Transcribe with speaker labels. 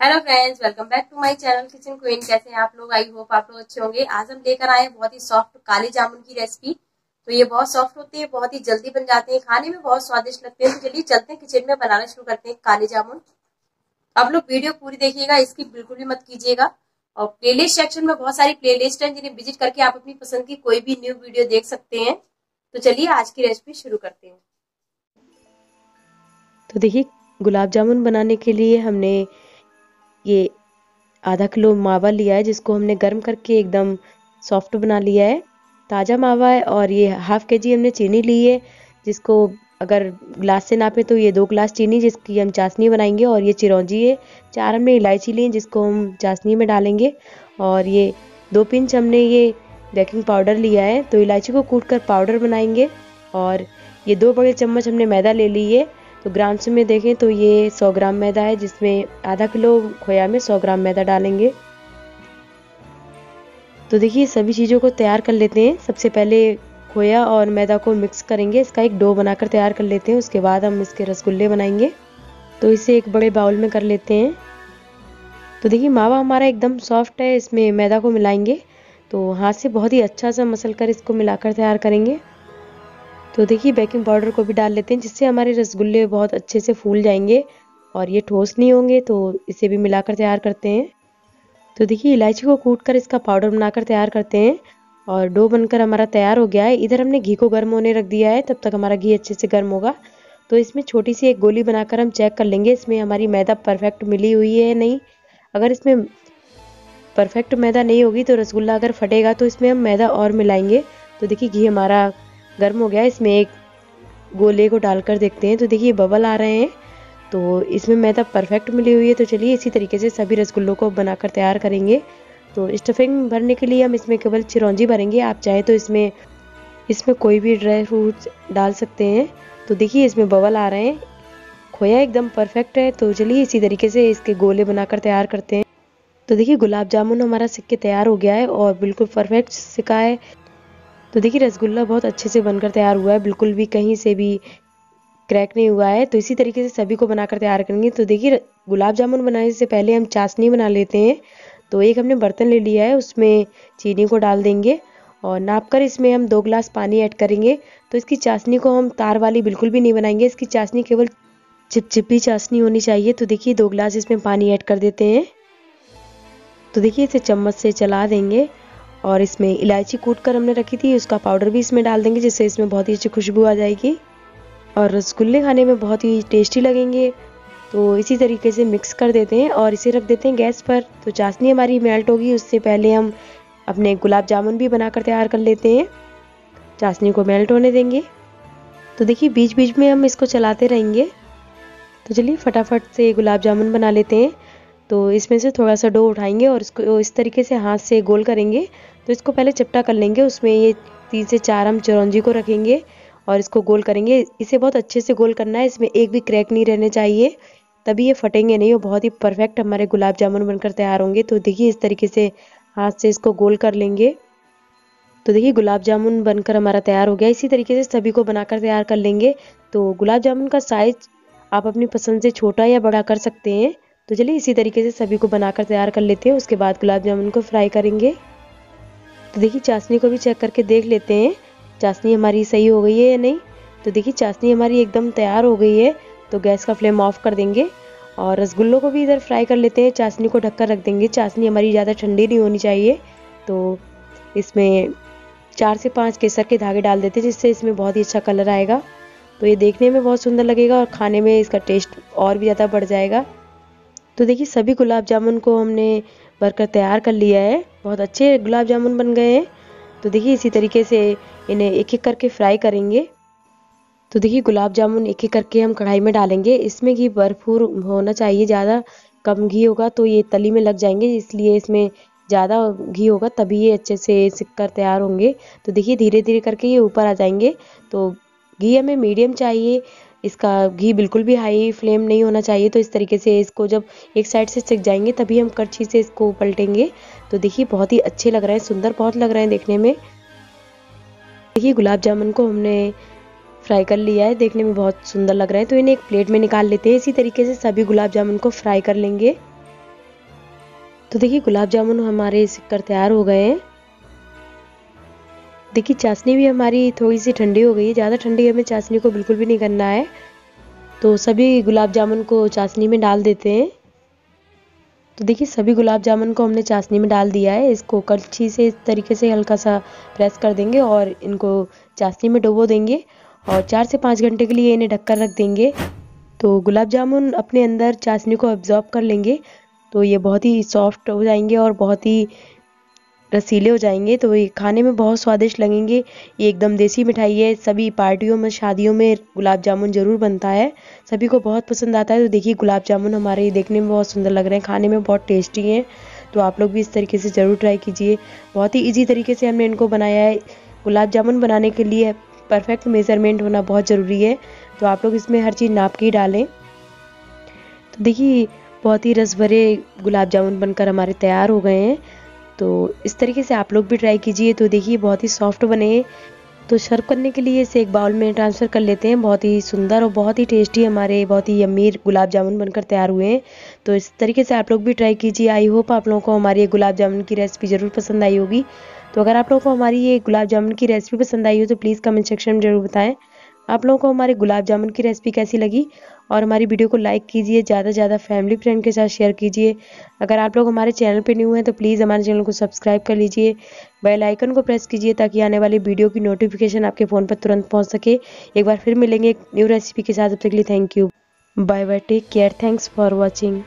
Speaker 1: Hello friends welcome back to my channel kitchen queen कैसे हैं आप लोग? आई होप आप लोग अच्छे होंगे। आज हम लेकर आए हैं बहुत ही सॉफ्ट काले जामुन की रेसिपी तो ये बहुत सॉफ्ट होते हैं, बहुत ही जल्दी बन जाते हैं। खाने में बहुत स्वादिष्ट लगते हैं। तो चलिए चलते हैं किचन में बनाना शुरू करते हैं काले जामुन। आप लोग वीडियो पूरी देखिएगा, इसकी बिल्कुल भी मत कीजिएगा। और प्लेलिस्ट सेक्शन में बहुत सारी प्लेलिस्ट है जिन्हें विज़िट करके आप अपनी पसंद की कोई भी न्यू वीडियो देख सकते हैं। तो चलिए आज की रेसिपी शुरू करते हैं।
Speaker 2: तो देखिए, गुलाब जामुन बनाने के लिए हमने ये आधा किलो मावा लिया है, जिसको हमने गर्म करके एकदम सॉफ्ट बना लिया है। ताज़ा मावा है और ये हाफ़ के जी हमने चीनी ली है, जिसको अगर ग्लास से नापे तो ये दो ग्लास चीनी, जिसकी हम चाशनी बनाएँगे और ये चिरौंजी है। चार हमने इलायची ली है, जिसको हम चाशनी में डालेंगे और ये दो पिंच हमने ये बेकिंग पाउडर लिया है। तो इलायची को कूट कर पाउडर बनाएँगे और ये दो बड़े चम्मच हमने मैदा ले ली है। तो ग्राम्स में देखें तो ये 100 ग्राम मैदा है, जिसमें आधा किलो खोया में 100 ग्राम मैदा डालेंगे। तो देखिए, सभी चीज़ों को तैयार कर लेते हैं। सबसे पहले खोया और मैदा को मिक्स करेंगे। इसका एक डो बनाकर तैयार कर लेते हैं। उसके बाद हम इसके रसगुल्ले बनाएँगे। तो इसे एक बड़े बाउल में कर लेते हैं। तो देखिए, मावा हमारा एकदम सॉफ्ट है। इसमें मैदा को मिलाएँगे। तो हाथ से बहुत ही अच्छा सा मसल कर इसको मिलाकर तैयार करेंगे। तो देखिए बेकिंग पाउडर को भी डाल लेते हैं, जिससे हमारे रसगुल्ले बहुत अच्छे से फूल जाएँगे और ये ठोस नहीं होंगे तो इसे भी मिलाकर तैयार करते हैं। तो देखिए, इलायची को कूट कर इसका पाउडर बनाकर तैयार करते हैं और डो बनकर हमारा तैयार हो गया है। इधर हमने घी को गर्म होने रख दिया है, तब तक हमारा घी अच्छे से गर्म होगा। तो इसमें छोटी सी एक गोली बनाकर हम चेक कर लेंगे, इसमें हमारी मैदा परफेक्ट मिली हुई है नहीं। अगर इसमें परफेक्ट मैदा नहीं होगी तो रसगुल्ला अगर फटेगा तो इसमें हम मैदा और मिलाएँगे। तो देखिए, घी हमारा गर्म हो गया, इसमें एक गोले को डालकर देखते हैं। तो देखिए बबल आ रहे हैं। तो इसमें मैदा परफेक्ट मिली हुई है। तो चलिए, इसी तरीके से सभी रसगुल्लों को बनाकर तैयार करेंगे। तो स्टफिंग भरने के लिए हम इसमें केवल चिरौंजी भरेंगे। आप चाहे तो इसमें इसमें कोई भी ड्राई फ्रूट्स डाल सकते हैं। तो देखिए, इसमें बबल आ रहे हैं। खोया एकदम परफेक्ट है। तो चलिए, इसी तरीके से इसके गोले बनाकर तैयार करते हैं। तो देखिए, गुलाब जामुन हमारा सिक्के तैयार हो गया है और बिल्कुल परफेक्ट सिका है। तो देखिए, रसगुल्ला बहुत अच्छे से बनकर तैयार हुआ है। बिल्कुल भी कहीं से भी क्रैक नहीं हुआ है। तो इसी तरीके से सभी को बनाकर तैयार करेंगे। तो देखिए, गुलाब जामुन बनाने से पहले हम चाशनी बना लेते हैं। तो एक हमने बर्तन ले लिया है, उसमें चीनी को डाल देंगे और नाप कर इसमें हम दो गिलास पानी ऐड करेंगे। तो इसकी चाशनी को हम तार वाली बिल्कुल भी नहीं बनाएँगे। इसकी चाशनी केवल चिपचिपी चाशनी होनी चाहिए। तो देखिए, दो गिलास इसमें पानी ऐड कर देते हैं। तो देखिए, इसे चम्मच से चला देंगे। और इसमें इलायची कूट कर हमने रखी थी। उसका पाउडर भी इसमें डाल देंगे, जिससे इसमें बहुत ही अच्छी खुशबू आ जाएगी। और रसगुल्ले खाने में बहुत ही टेस्टी लगेंगे। तो इसी तरीके से मिक्स कर देते हैं और इसे रख देते हैं गैस पर। तो चाशनी हमारी मेल्ट होगी, उससे पहले हम अपने गुलाब जामुन भी बनाकर तैयार कर लेते हैं। चाशनी को मेल्ट होने देंगे। तो देखिए बीच बीच में हम इसको चलाते रहेंगे। तो चलिए, फटाफट से गुलाब जामुन बना लेते हैं। तो इसमें से थोड़ा सा डो उठाएँगे और इसको, इस तरीके से हाथ से गोल करेंगे। तो इसको पहले चपटा कर लेंगे, उसमें ये तीन से चार हम चिरौंजी को रखेंगे और इसको गोल करेंगे। इसे बहुत अच्छे से गोल करना है, इसमें एक भी क्रैक नहीं रहने चाहिए, तभी ये फटेंगे नहीं और बहुत ही परफेक्ट हमारे गुलाब जामुन बनकर तैयार होंगे। तो देखिए इस तरीके से हाथ से इसको गोल कर लेंगे। तो देखिए गुलाब जामुन बनकर हमारा तैयार हो गया। इसी तरीके से सभी को बनाकर तैयार कर लेंगे। तो गुलाब जामुन का साइज़ आप अपनी पसंद से छोटा या बड़ा कर सकते हैं। तो चलिए इसी तरीके से सभी को बनाकर तैयार कर लेते हैं। उसके बाद गुलाब जामुन को फ्राई करेंगे। तो देखिए, चाशनी को भी चेक करके देख लेते हैं। चाशनी हमारी सही हो गई है या नहीं? तो देखिए, चाशनी हमारी एकदम तैयार हो गई है। तो गैस का फ्लेम ऑफ़ कर देंगे और रसगुल्लों को भी इधर फ्राई कर लेते हैं। चाशनी को ढककर रख देंगे। चाशनी हमारी ज़्यादा ठंडी नहीं होनी चाहिए। तो इसमें चार से पाँच केसर के धागे डाल देते हैं, जिससे इसमें बहुत ही अच्छा कलर आएगा। तो ये देखने में बहुत सुंदर लगेगा और खाने में इसका टेस्ट और भी ज़्यादा बढ़ जाएगा। तो देखिए, सभी गुलाब जामुन को हमने भरकर तैयार कर लिया है। बहुत अच्छे गुलाब जामुन बन गए हैं। तो देखिए, इसी तरीके से इन्हें एक एक करके फ्राई करेंगे। तो देखिए, गुलाब जामुन एक एक करके हम कढ़ाई में डालेंगे। इसमें घी भरपूर होना चाहिए, ज़्यादा कम घी होगा तो ये तली में लग जाएँगे, इसलिए इसमें ज़्यादा घी होगा, तभी ये अच्छे से सिक कर तैयार होंगे। तो देखिए धीरे धीरे करके ये ऊपर आ जाएँगे। तो घी हमें मीडियम चाहिए इसका घी बिल्कुल भी हाई फ्लेम नहीं होना चाहिए। तो इस तरीके से इसको जब एक साइड से सिक जाएँगे, तभी हम कड़छी से इसको पलटेंगे। तो देखिए, बहुत ही अच्छे लग रहे हैं, सुंदर बहुत लग रहे हैं देखने में। देखिए, गुलाब जामुन को हमने फ्राई कर लिया है, देखने में बहुत सुंदर लग रहा है। तो इन्हें एक प्लेट में निकाल लेते हैं। इसी तरीके से सभी गुलाब जामुन को फ्राई कर लेंगे। तो देखिए, गुलाब जामुन हमारे सिक्कर तैयार हो गए हैं। देखिए, चाशनी भी हमारी थोड़ी सी ठंडी हो गई है। ज़्यादा ठंडी हमें चाशनी को बिल्कुल भी नहीं करना है। तो सभी गुलाब जामुन को चाशनी में डाल देते हैं। तो देखिए, सभी गुलाब जामुन को हमने चाशनी में डाल दिया है। इसको कलछी से इस तरीके से हल्का सा प्रेस कर देंगे और इनको चाशनी में डुबो देंगे और चार से पाँच घंटे के लिए इन्हें ढककर रख देंगे। तो गुलाब जामुन अपने अंदर चाशनी को ऑब्जॉर्ब कर लेंगे। तो ये बहुत ही सॉफ्ट हो जाएँगे और बहुत ही रसीले हो जाएँगे तो ये खाने में बहुत स्वादिष्ट लगेंगे। ये एकदम देसी मिठाई है, सभी पार्टियों में, शादियों में गुलाब जामुन ज़रूर बनता है। सभी को बहुत पसंद आता है तो देखिए गुलाब जामुन हमारे ये देखने में बहुत सुंदर लग रहे हैं, खाने में बहुत टेस्टी हैं। तो आप लोग भी इस तरीके से ज़रूर ट्राई कीजिए। बहुत ही ईजी तरीके से हमने इनको बनाया है। गुलाब जामुन बनाने के लिए परफेक्ट मेज़रमेंट होना बहुत ज़रूरी है। तो आप लोग इसमें हर चीज़ नाप के ही डालें। तो देखिए, बहुत ही रस भरे गुलाब जामुन बनकर हमारे तैयार हो गए हैं। तो इस तरीके से आप लोग भी ट्राई कीजिए। तो देखिए, बहुत ही सॉफ्ट बने। तो सर्व करने के लिए इसे एक बाउल में ट्रांसफ़र कर लेते हैं। बहुत ही सुंदर और बहुत ही टेस्टी हमारे, बहुत ही अमीर गुलाब जामुन बनकर तैयार हुए हैं। तो इस तरीके से आप लोग भी ट्राई कीजिए। आई होप आप लोगों को हमारी ये गुलाब जामुन की रेसिपी ज़रूर पसंद आई होगी। तो अगर आप लोगों को हमारी ये गुलाब जामुन की रेसिपी पसंद आई हो तो प्लीज़ कमेंट सेक्शन में ज़रूर बताएँ। आप लोगों को हमारे गुलाब जामुन की रेसिपी कैसी लगी? और हमारी वीडियो को लाइक कीजिए, ज़्यादा से ज़्यादा फैमिली फ्रेंड के साथ शेयर कीजिए। अगर आप लोग हमारे चैनल पर न्यू हैं तो प्लीज़ हमारे चैनल को सब्सक्राइब कर लीजिए। बेल आइकन को प्रेस कीजिए ताकि आने वाली वीडियो की नोटिफिकेशन आपके फ़ोन पर तुरंत पहुँच सके। एक बार फिर मिलेंगे एक न्यू रेसिपी के साथ। अब तक लिए thank you bye bye take care thanks for watching